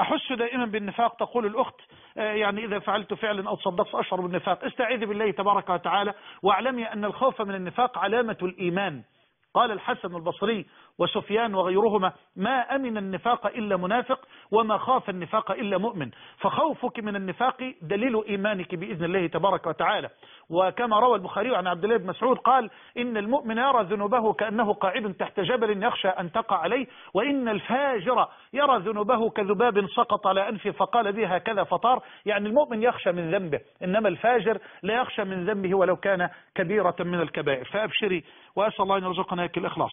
أحس دائما بالنفاق. تقول الأخت يعني إذا فعلت فعلا أو صدقت أشعر بالنفاق. استعيذ بالله تبارك وتعالى واعلمي أن الخوف من النفاق علامة الإيمان. قال الحسن البصري وسفيان وغيرهما ما أمن النفاق إلا منافق. وما خاف النفاق إلا مؤمن. فخوفك من النفاق دليل إيمانك بإذن الله تبارك وتعالى. وكما روى البخاري عن عبد الله بن مسعود قال إن المؤمن يرى ذنوبه كأنه قاعد تحت جبل يخشى أن تقع عليه وإن الفاجر يرى ذنوبه كذباب سقط على أنفه فقال به هكذا فطار. يعني المؤمن يخشى من ذنبه إنما الفاجر لا يخشى من ذنبه ولو كان كبيرة من الكبائر. فأبشري وأسأل الله أن يرزقنا الإخلاص.